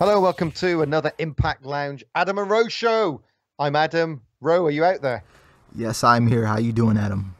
Hello, welcome to another Impact Lounge Adam and Ro show. I'm Adam. Ro, are you out there? Yes, I'm here. How you doing, Adam?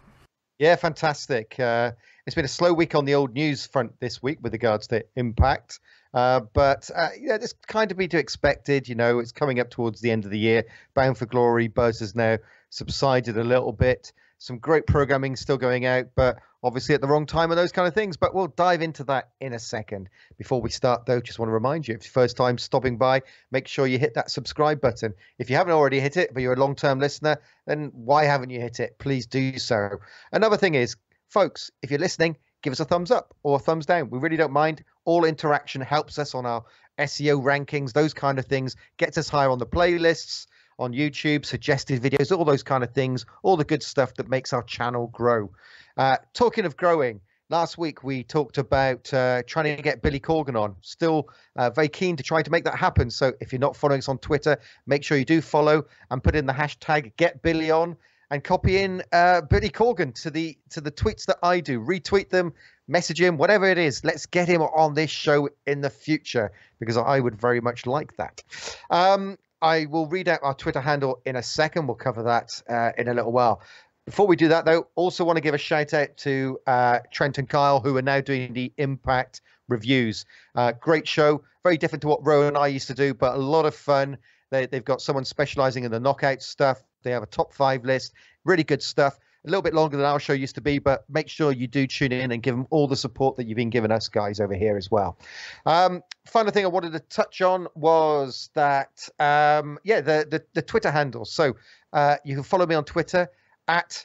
Yeah, fantastic. Uh, it's been a slow week on the old news front this week with regards to Impact. Uh, but uh, yeah, this kind of be to expected. You know, it's coming up towards the end of the year. Bound for Glory buzz has now subsided a little bit. Some great programming still going out, but obviously at the wrong time and those kind of things. But we'll dive into that in a second. Before we start, though, just want to remind you if it's first time stopping by, make sure you hit that subscribe button. If you haven't already hit it, but you're a long term listener, then why haven't you hit it? Please do so. Another thing is, folks, if you're listening, give us a thumbs up or a thumbs down. We really don't mind. All interaction helps us on our SEO rankings, those kind of things, gets us higher on the playlists on YouTube, suggested videos, all those kind of things, all the good stuff that makes our channel grow. Uh, talking of growing, last week we talked about uh, trying to get Billy Corgan on. Still uh, very keen to try to make that happen. So if you're not following us on Twitter, make sure you do follow and put in the hashtag Get Billy On and copy in uh, Billy Corgan to the to the tweets that I do. Retweet them, message him, whatever it is. Let's get him on this show in the future because I would very much like that. Um, I will read out our Twitter handle in a second. We'll cover that uh, in a little while. Before we do that, though, also want to give a shout out to uh, Trent and Kyle, who are now doing the Impact reviews. Uh, great show, very different to what Ro and I used to do, but a lot of fun. They, they've got someone specializing in the knockout stuff. They have a top five list, really good stuff. A little bit longer than our show used to be, but make sure you do tune in and give them all the support that you've been giving us guys over here as well. Um, final thing I wanted to touch on was that, um, yeah, the, the, the Twitter handle. So uh, you can follow me on Twitter at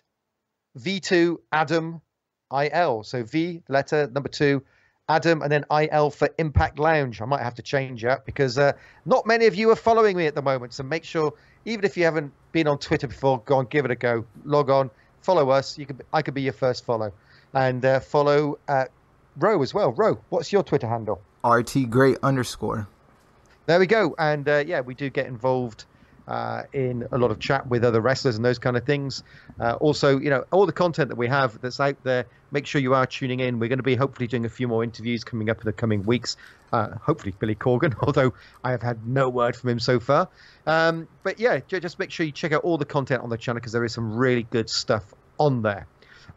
V2 Adam IL. So V letter number two Adam, and then IL for Impact Lounge. I might have to change that because uh, not many of you are following me at the moment. So make sure, even if you haven't been on Twitter before, go on, give it a go. Log on, follow us. You could, I could be your first follow, and uh, follow uh, Ro as well. Ro, what's your Twitter handle? RT Great underscore. There we go. And uh, yeah, we do get involved uh, in a lot of chat with other wrestlers and those kind of things. Uh, also, you know, all the content that we have that's out there, make sure you are tuning in. We're going to be hopefully doing a few more interviews coming up in the coming weeks. Uh, hopefully, Billy Corgan, although I have had no word from him so far. Um, but yeah, just make sure you check out all the content on the channel because there is some really good stuff on there.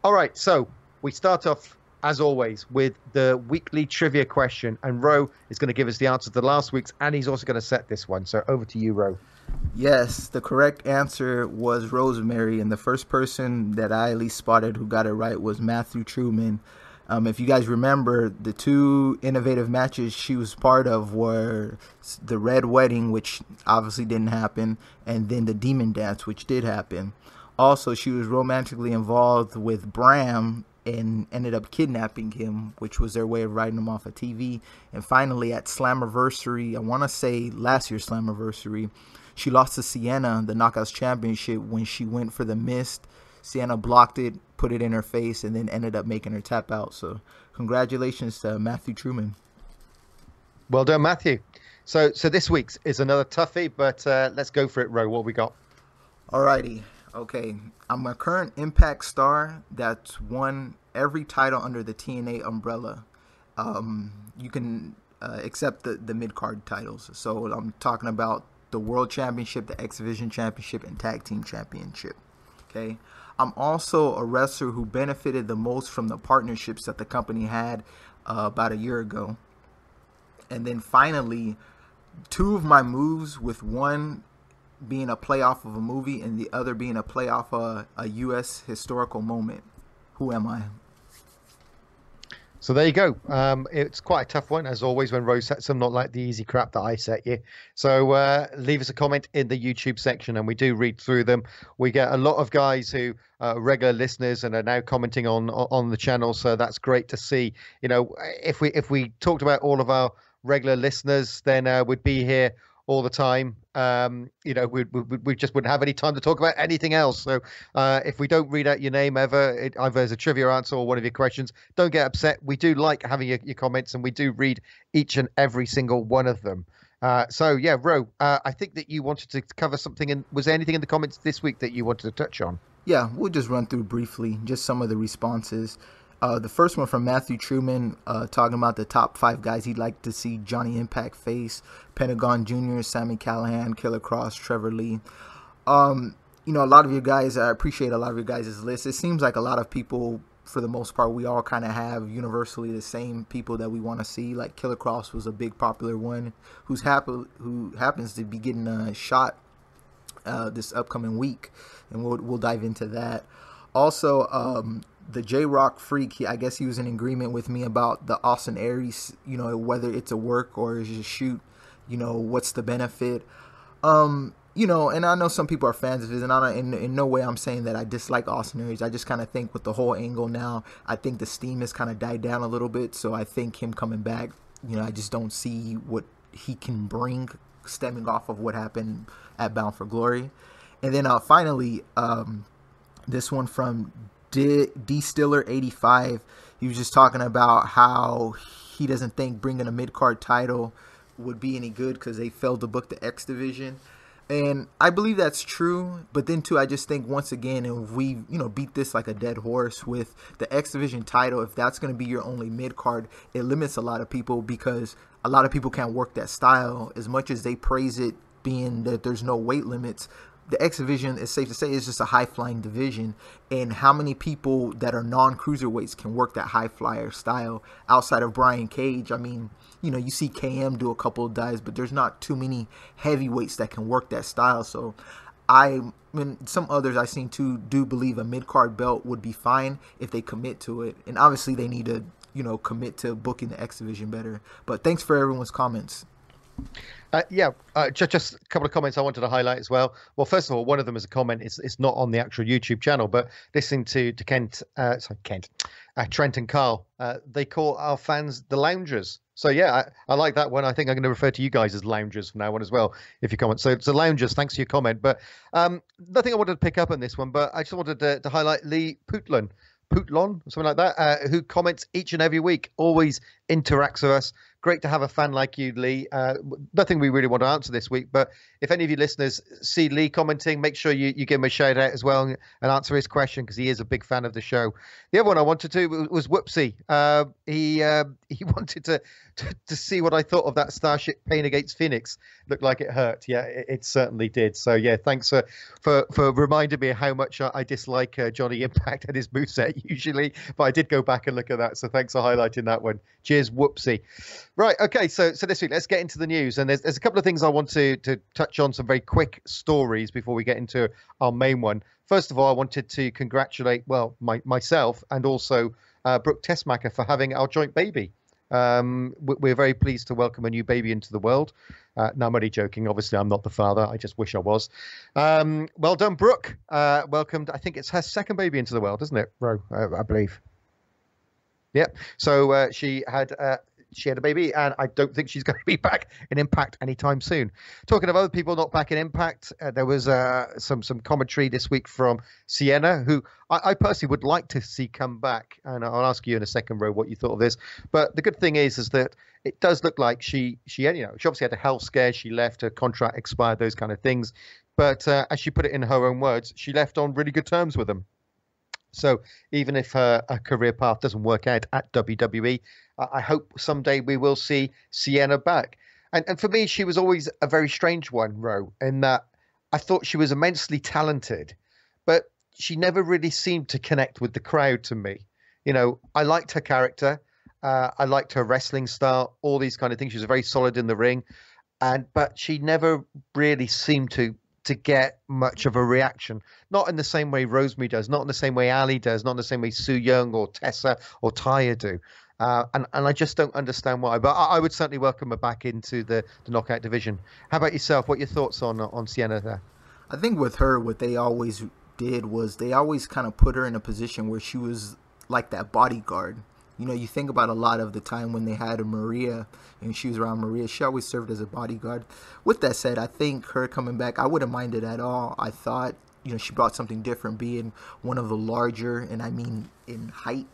All right, so we start off as always, with the weekly trivia question. And Ro is going to give us the answer to last week's, and he's also going to set this one. So over to you, Ro. Yes, the correct answer was Rosemary, and the first person that I at least spotted who got it right was Matthew Truman. Um, if you guys remember, the two innovative matches she was part of were the Red Wedding, which obviously didn't happen, and then the Demon Dance, which did happen. Also, she was romantically involved with Bram and ended up kidnapping him, which was their way of writing him off of TV. And finally, at Slammiversary, I want to say last year's Slammiversary, she lost to Sienna the Knockouts Championship when she went for the mist. Sienna blocked it, put it in her face, and then ended up making her tap out. So, congratulations to Matthew Truman. Well done, Matthew. So, so this week's is another toughie, but uh, let's go for it, Ro. What we got? Alrighty. Okay, I'm a current Impact star that's won every title under the TNA umbrella. Um, you can uh, accept the, the mid card titles. So I'm talking about the World Championship, the X Division Championship, and Tag Team Championship. Okay. I'm also a wrestler who benefited the most from the partnerships that the company had uh, about a year ago. And then finally, two of my moves, with one being a playoff of a movie and the other being a playoff of a, a U.S. historical moment. Who am I? So there you go. Um, it's quite a tough one, as always, when Rose sets them, not like the easy crap that I set you. So uh, leave us a comment in the YouTube section, and we do read through them. We get a lot of guys who are regular listeners and are now commenting on on the channel, so that's great to see. You know, if we if we talked about all of our regular listeners, then uh, we'd be here all the time. Um, you know, we, we, we, just wouldn't have any time to talk about anything else. So uh, if we don't read out your name ever, it, either as a trivia answer or one of your questions, don't get upset. We do like having your, your comments and we do read each and every single one of them. Uh, so yeah, Ro, uh, I think that you wanted to cover something. And was there anything in the comments this week that you wanted to touch on? Yeah, we'll just run through briefly just some of the responses. Uh, the first one from Matthew Truman, uh, talking about the top five guys he'd like to see Johnny Impact face: Pentagon Jr., Sami Callihan, Killer Kross, Trevor Lee. Um, you know, a lot of you guys, I appreciate a lot of you guys' list. It seems like a lot of people, for the most part, we all kind of have universally the same people that we want to see. Like Killer Kross was a big popular one, who's happy, who happens to be getting a shot uh, this upcoming week, and we'll we'll dive into that. Also, um, the J Rock freak, he, I guess he was in agreement with me about the Austin Aries. You know, whether it's a work or it's a shoot. You know, what's the benefit? Um, you know, and I know some people are fans of his, and I in, in no way I'm saying that I dislike Austin Aries. I just kind of think with the whole angle now, I think the steam has kind of died down a little bit. So I think him coming back, you know, I just don't see what he can bring stemming off of what happened at Bound for Glory. And then uh, finally, um, this one from D- Distiller85. He was just talking about how he doesn't think bringing a mid card title would be any good because they failed to book the X division. And I believe that's true, but then too, I just think once again, if we you know beat this like a dead horse with the X Division title, if that's going to be your only mid card, it limits a lot of people because a lot of people can't work that style as much as they praise it, being that there's no weight limits the X division is safe to say is just a high flying division, and how many people that are non cruiserweights can work that high flyer style outside of Brian Cage? I mean, you know, you see KM do a couple of dives, but there's not too many heavyweights that can work that style. So, I mean, some others I seen too do believe a mid card belt would be fine if they commit to it, and obviously they need to you know commit to booking the X division better. But thanks for everyone's comments. Uh, yeah, uh, just, just a couple of comments I wanted to highlight as well. Well, first of all, one of them is a comment. It's, it's not on the actual YouTube channel, but listening to to Kent, uh, sorry, Kent, uh, Trent and Carl, uh, they call our fans the loungers. So yeah, I, I, like that one. I think I'm going to refer to you guys as loungers from now on as well, if you comment. So it's so loungers. Thanks for your comment. But um, nothing I wanted to pick up on this one, but I just wanted to, to highlight Lee Putlin. Putlon, something like that, uh, who comments each and every week, always interacts with us great to have a fan like you, Lee. Uh, nothing we really want to answer this week, but if any of you listeners see Lee commenting, make sure you, you give him a shout out as well and, and answer his question because he is a big fan of the show. The other one I wanted to was, was Whoopsie. Uh, he uh, he wanted to, to, see what I thought of that Starship Pain against Fenix. Looked like it hurt. Yeah, it, it certainly did. So yeah, thanks for for, for reminding me how much I, I dislike uh, Johnny Impact and his moveset usually, but I did go back and look at that. So thanks for highlighting that one. Cheers, Whoopsie. Right. Okay. So so this week, let's get into the news, and there's there's a couple of things I want to to touch on, some very quick stories before we get into our main one. First of all, I wanted to congratulate well my, myself and also uh, Brooke Tessmacher for having our joint baby. Um, we're very pleased to welcome a new baby into the world. Uh, now, I'm only joking. Obviously, I'm not the father. I just wish I was. Um, well done, Brooke. Uh, welcomed. I think it's her second baby into the world, isn't it, Ro? I, I believe. Yep. So uh, she had uh, she had a baby, and I don't think she's going to be back in Impact anytime soon. Talking of other people not back in Impact, uh, there was uh, some some commentary this week from Sienna, who I, I, personally would like to see come back, and I'll ask you in a second, Ro, what you thought of this. But the good thing is, is that it does look like she she you know she obviously had a health scare, she left, her contract expired, those kind of things. But uh, as she put it in her own words, she left on really good terms with them. So even if her, her, career path doesn't work out at WWE, I hope someday we will see Sienna back. And and for me, she was always a very strange one, Ro, in that I thought she was immensely talented, but she never really seemed to connect with the crowd to me. You know, I liked her character, uh, I liked her wrestling style, all these kind of things. She was very solid in the ring, and but she never really seemed to to get much of a reaction. Not in the same way Rosemary does, not in the same way Allie does, not in the same way Su Yung or Tessa or Taya do. Uh, and, and I just don't understand why. But I, I, would certainly welcome her back into the, the knockout division. How about yourself? What are your thoughts on on Sienna there? I think with her, what they always did was they always kind of put her in a position where she was like that bodyguard. You know, you think about a lot of the time when they had Maria and she was around Maria, she always served as a bodyguard. With that said, I think her coming back, I wouldn't mind it at all. I thought, you know, she brought something different, being one of the larger, and I mean in height,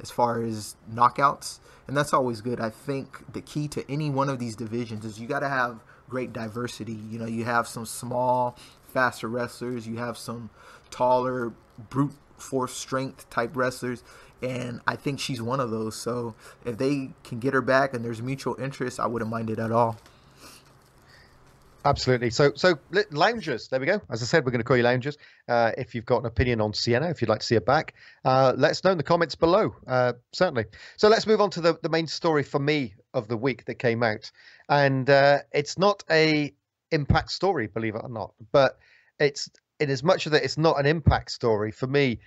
as far as knockouts, and that's always good. I think the key to any one of these divisions is you got to have great diversity. You know, you have some small, faster wrestlers, you have some taller, brute force strength type wrestlers, and I think she's one of those. So if they can get her back and there's mutual interest, I wouldn't mind it at all. Absolutely. So, so loungers. There we go. As I said, we're going to call you loungers. Uh, if you've got an opinion on Sienna, if you'd like to see her back, uh, let us know in the comments below. Uh, certainly. So let's move on to the, the main story for me of the week that came out, and uh, it's not a impact story, believe it or not, but it's in as much as that it's not an impact story for me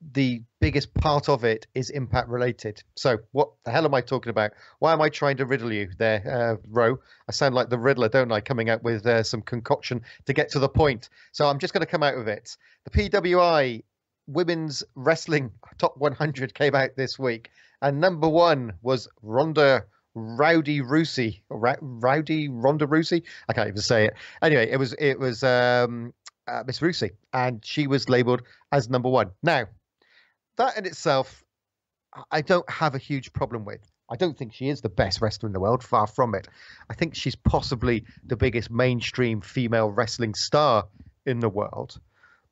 the biggest part of it is impact related. So, what the hell am I talking about? Why am I trying to riddle you there, uh, Ro? I sound like the Riddler, don't I? Coming out with uh, some concoction to get to the point. So, I'm just going to come out with it. The PWI Women's Wrestling Top 100 came out this week, and number one was Ronda Rowdy Rousey, Rowdy Ronda Rousey. I can't even say it. Anyway, it was it was um, uh, Miss Rousey, and she was labelled as number one. Now, that in itself, I don't have a huge problem with. I don't think she is the best wrestler in the world, far from it. I think she's possibly the biggest mainstream female wrestling star in the world.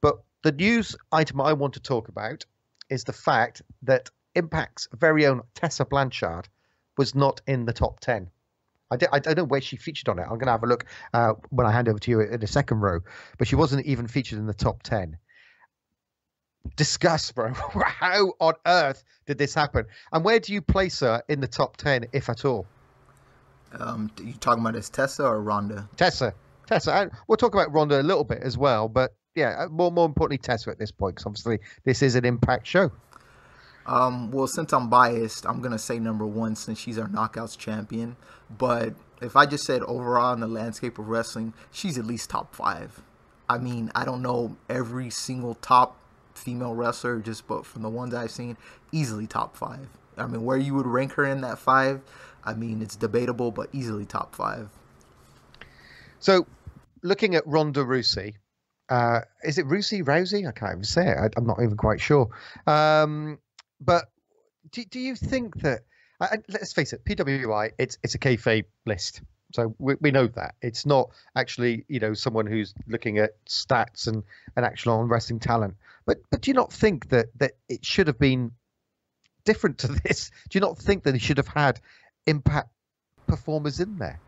But the news item I want to talk about is the fact that Impact's very own Tessa Blanchard was not in the top 10. I, I don't know where she featured on it. I'm going to have a look uh, when I hand over to you in the second row, but she wasn't even featured in the top 10 discuss, bro. How on earth did this happen? And where do you place her in the top 10, if at all? Um, you talking about as Tessa or Ronda? Tessa. Tessa. And we'll talk about Ronda a little bit as well, but yeah, uh, more more importantly, Tessa at this point, because obviously this is an impact show. Um, well, since I'm biased, I'm gonna say number one since she's our knockouts champion. But if I just said overall in the landscape of wrestling, she's at least top five. I mean, I don't know every single top female wrestler, just but from the ones I've seen, easily top five. I mean, where you would rank her in that five, I mean, it's debatable, but easily top five. So, looking at Ronda Rousey, uh, is it Rousey Rousey? I can't even say it. I, am not even quite sure. Um, but do, do you think that? Uh, let's face it, PWI, it's it's a kayfabe list. So we, we know that it's not actually you know someone who's looking at stats and, and actual on wrestling talent. But but do you not think that that it should have been different to this? Do you not think that he should have had impact performers in there?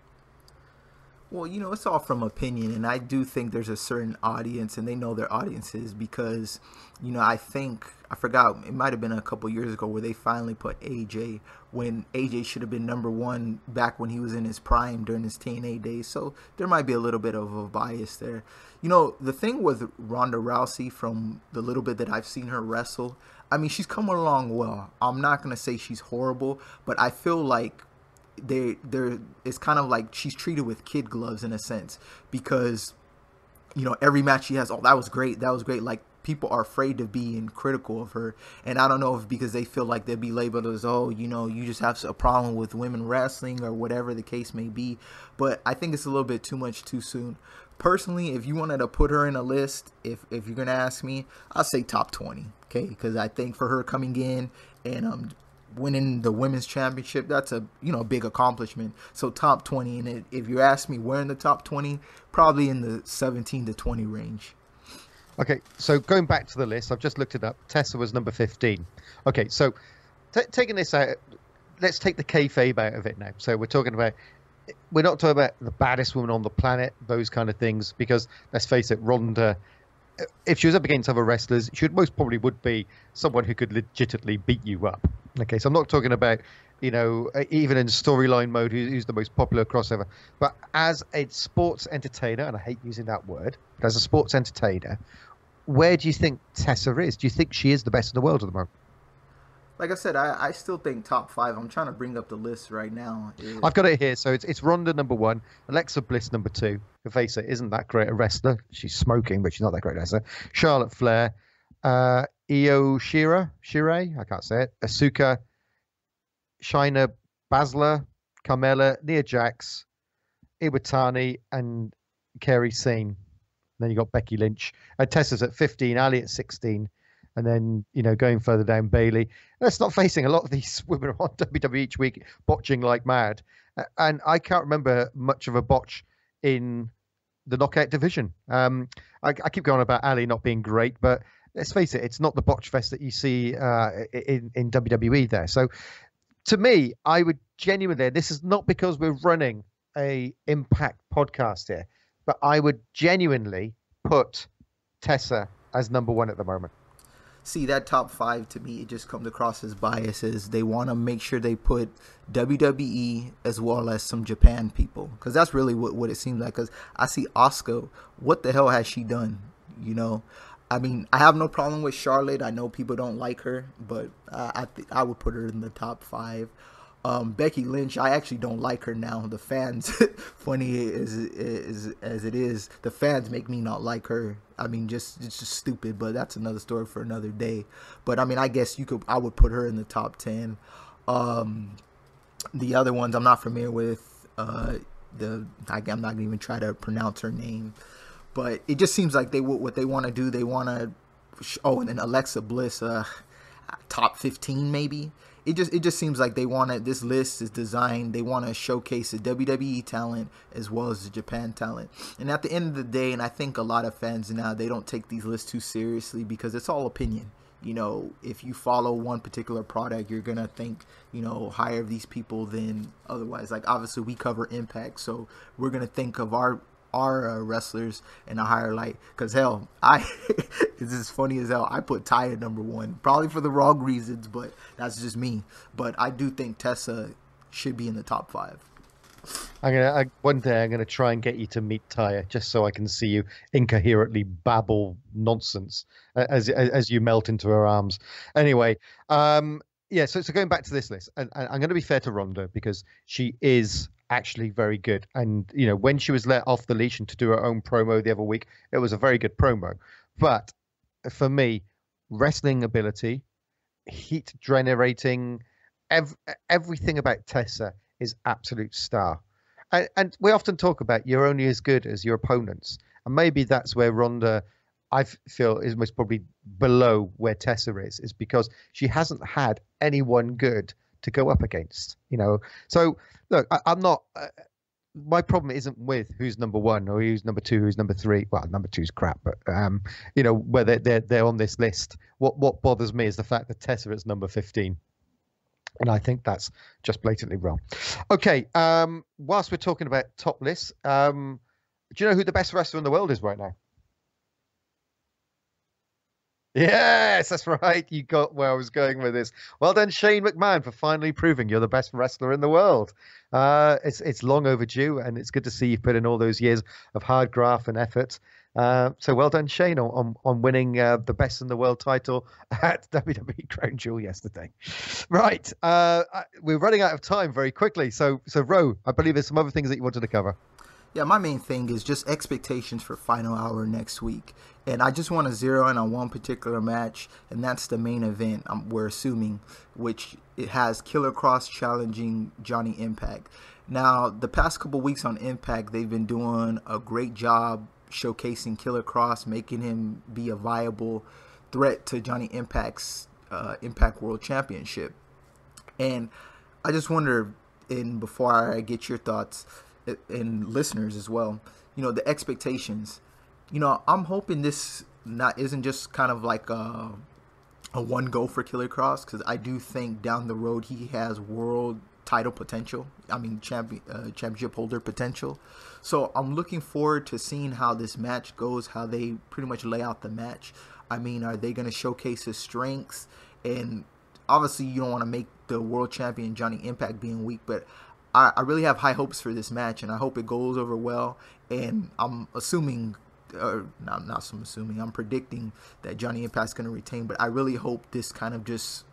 Well, you know, it's all from opinion, and I do think there's a certain audience, and they know their audiences because, you know, I think I forgot it might have been a couple years ago where they finally put AJ when AJ should have been number one back when he was in his prime during his TNA days. So there might be a little bit of a bias there. You know, the thing with Ronda Rousey, from the little bit that I've seen her wrestle, I mean, she's come along well. I'm not gonna say she's horrible, but I feel like they there it's kind of like she's treated with kid gloves in a sense because you know every match she has oh that was great that was great. Like people are afraid of being critical of her. And i don't know if because they feel like they'll be labeled as oh you know you just have a problem with women wrestling or whatever the case may be. But i think it's a little bit too much too soon. Personally if you wanted to put her in a list if if you're gonna ask me i'll say top 20 okay? Because i think for her coming in and um winning the women's championship that's a you know big accomplishment. So top 20 and if you ask me where in the top 20 probably in the 17 to 20 range. Okay so going back to the list i've just looked it up. Tessa was number 15 okay so t- taking this out let's take the kayfabe out of it now. So we're talking about we're not talking about the baddest woman on the planet those kind of things because let's face it ronda if she was up against other wrestlers, she would most probably would be someone who could legitimately beat you up. Okay, so I'm not talking about, you know, uh, even in storyline mode, who's the most popular crossover, but as a sports entertainer, and I hate using that word, but as a sports entertainer, where do you think Tessa is? Do you think she is the best in the world at the moment? like I said, I, I still think top five. I'm trying to bring up the list right now. I've got it here. So it's it's Ronda number one, Alexa Bliss number two. Face it, isn't that great a wrestler? She's smoking, but she's not that great a wrestler. Charlotte Flair, uh, Io Shira, Shirai, I can't say it. Asuka, Shayna Baszler, Carmella, Nia Jax, Iwatani, and Kairi Sane. Then you got Becky Lynch. And Tessa's at 15, Allie at 16, and then you know going further down Bayley. Let's not facing a lot of these women on WWE each week botching like mad, and I can't remember much of a botch in the knockout division. Um, I, I, keep going about Allie not being great, but let's face it, it's not the botch fest that you see uh, in in WWE there. So, to me, I would genuinely. This is not because we're running a Impact podcast here, but I would genuinely put Tessa as number one at the moment see that top five to me it just comes across as biases they want to make sure they put wwe as well as some japan people because that's really what, what it seems like because i see Asuka. what the hell has she done you know i mean i have no problem with charlotte i know people don't like her but uh, i th- i would put her in the top five um, Becky Lynch, I actually don't like her now. The fans, funny as, as as it is, the fans make me not like her. I mean, just it's just stupid. But that's another story for another day. But I mean, I guess you could. I would put her in the top ten. Um, the other ones I'm not familiar with. Uh, the I, am not even try to pronounce her name. But it just seems like they what they want to do. They want to. Oh, and then Alexa Bliss, uh, top 15 maybe it just it just seems like they want to. This list is designed. They want to showcase the WWE talent as well as the Japan talent. And at the end of the day, and I think a lot of fans now they don't take these lists too seriously because it's all opinion. You know, if you follow one particular product, you're gonna think you know higher of these people than otherwise. Like obviously we cover Impact, so we're gonna think of our our uh, wrestlers in a higher light. Cause hell, I this is funny as hell. I put Ty Taya number one, probably for the wrong reasons, but that's just me. But I do think Tessa should be in the top five. I'm gonna I, one day I'm gonna try and get you to meet Taya just so I can see you incoherently babble nonsense as as, as you melt into her arms. Anyway, um, yeah. So so going back to this list, and, and I'm going to be fair to Ronda because she is actually very good. And you know, when she was let off the leash and to do her own promo the other week, it was a very good promo. But for me, wrestling ability, heat generating, ev- everything about Tessa is absolute star. And, and we often talk about you're only as good as your opponents, and maybe that's where Ronda. I feel is most probably below where Tessa is, is because she hasn't had anyone good to go up against. You know, so look, I, am not. Uh, my problem isn't with who's number one or who's number two, who's number three. Well, number two is crap, but um, you know whether they're they're on this list. What what bothers me is the fact that Tessa is number fifteen. And I think that's just blatantly wrong. Okay, um, whilst we're talking about top lists, um, do you know who the best wrestler in the world is right now? Yes, that's right. You got where I was going with this. Well done, Shane McMahon, for finally proving you're the best wrestler in the world. Uh, it's it's long overdue, and it's good to see you put in all those years of hard graft and effort. Uh, so well done, Shane, on on winning uh, the best in the world title at WWE Crown Jewel yesterday. Right, uh, we're running out of time very quickly. So so Ro, I believe there's some other things that you wanted to cover. Yeah, my main thing is just expectations for Final Hour next week. And I just want to zero in on one particular match, and that's the main event, um, we're assuming, which it has Killer Kross challenging Johnny Impact. Now, the past couple weeks on Impact, they've been doing a great job showcasing Killer Kross, making him be a viable threat to Johnny Impact's uh, Impact World Championship. And I just wonder, and before I get your thoughts, and listeners as well, you know, the expectations. You know, I'm hoping this not isn't just kind of like a, a one go for Killer Kross because I do think down the road he has world title potential. I mean, champion uh, championship holder potential. So I'm looking forward to seeing how this match goes, how they pretty much lay out the match. I mean, are they going to showcase his strengths? And obviously, you don't want to make the world champion Johnny Impact being weak, but I, I really have high hopes for this match, and I hope it goes over well. And I'm assuming or not, not some assuming, I'm predicting that Johnny Impact's going to retain, but I really hope this kind of just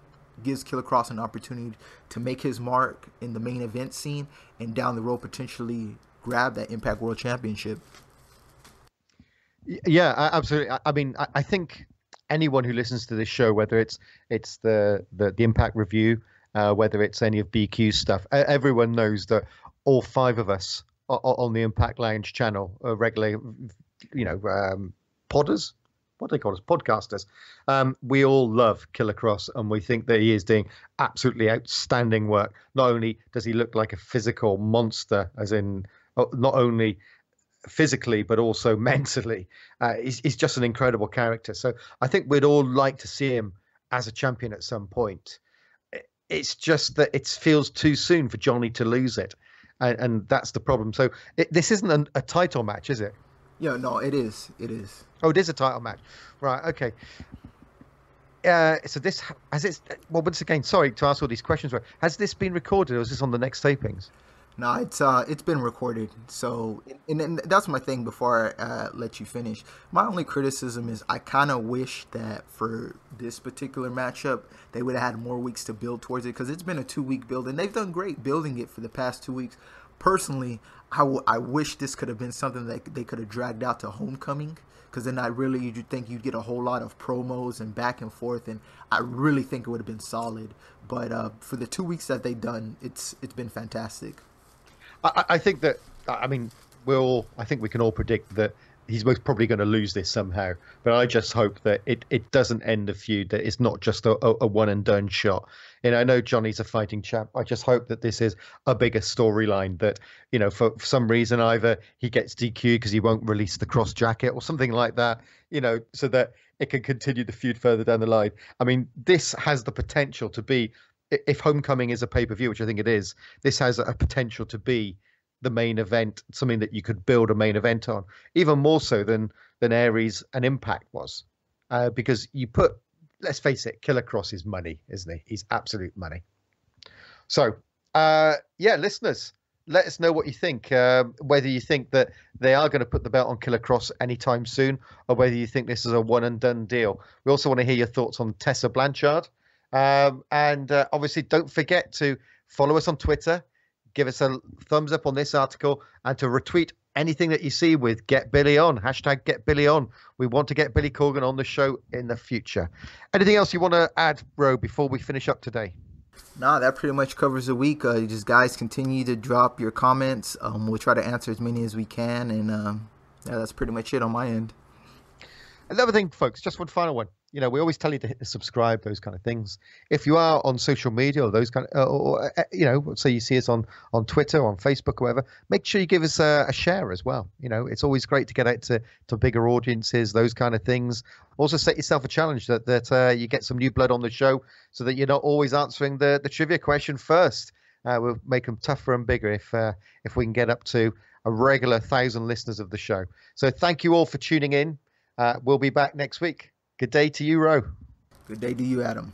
gives Killer Kross an opportunity to make his mark in the main event scene and down the road potentially grab that Impact World Championship. Yeah, absolutely. I mean, I think anyone who listens to this show, whether it's it's the the, the Impact review uh, whether it's any of BQ's stuff. Everyone knows that all five of us on the Impact Lounge channel are regular, you know, um, podders. What do they call us? Podcasters. Um, we all love Killer Kross and we think that he is doing absolutely outstanding work. Not only does he look like a physical monster, as in, uh, not only physically but also mentally. Uh, he's, he's just an incredible character. So I think we'd all like to see him as a champion at some point. It's just that it feels too soon for Johnny to lose it, and, and that's the problem. So it, this isn't a, a title match, is it? Yeah, no, it is. It is. Oh, it is a title match, right? Okay. Uh, so this has it. Well, once again, sorry to ask all these questions. Right? Has this been recorded, or is this on the next tapings? No, it's uh, it's been recorded. So, and, and that's my thing. Before I uh, let you finish, my only criticism is I kind of wish that for this particular matchup they would have had more weeks to build towards it because it's been a two week build and they've done great building it for the past two weeks. Personally, I, w- I wish this could have been something that they could have dragged out to homecoming because then I really you'd think you'd get a whole lot of promos and back and forth, and I really think it would have been solid. But uh, for the two weeks that they've done, it's it's been fantastic. I, I think that I mean we'll I think we can all predict that he's most probably going to lose this somehow. But I just hope that it, it doesn't end the feud. That it's not just a, a, one and done shot. And I know Johnny's a fighting champ. I just hope that this is a bigger storyline. That you know, for, for some reason, either he gets DQ because he won't release the Kross Jacket or something like that. You know, so that it can continue the feud further down the line. I mean, this has the potential to be. If Homecoming is a pay per view, which I think it is, this has a potential to be the main event, something that you could build a main event on, even more so than than Aries and Impact was, uh, because you put, let's face it, Killer Kross is money, isn't he? He's absolute money. So, uh, yeah, listeners, let us know what you think. Uh, whether you think that they are going to put the belt on Killer Kross anytime soon, or whether you think this is a one and done deal. We also want to hear your thoughts on Tessa Blanchard. Um, and uh, obviously, don't forget to follow us on Twitter give us a thumbs up on this article and to retweet anything that you see with Get Billy On. Hashtag Get Billy On. We want to get Billy Corgan on the show in the future. Anything else you want to add, Ro, before we finish up today? Nah, that pretty much covers the week. Uh, just guys, continue to drop your comments. Um, we'll try to answer as many as we can, and um, yeah, that's pretty much it on my end. Another thing, folks, just one final one you know, we always tell you to hit the subscribe, those kind of things. If you are on social media or those kind of, or, or you know, so you see us on on Twitter, on Facebook, or whatever, make sure you give us a, a, share as well. You know, it's always great to get out to, to bigger audiences, those kind of things. Also, set yourself a challenge that that uh, you get some new blood on the show, so that you're not always answering the the trivia question first. Uh, we'll make them tougher and bigger if uh, if we can get up to a regular thousand listeners of the show. So thank you all for tuning in. Uh, we'll be back next week. Good day to you, Ro. Good day to you, Adam.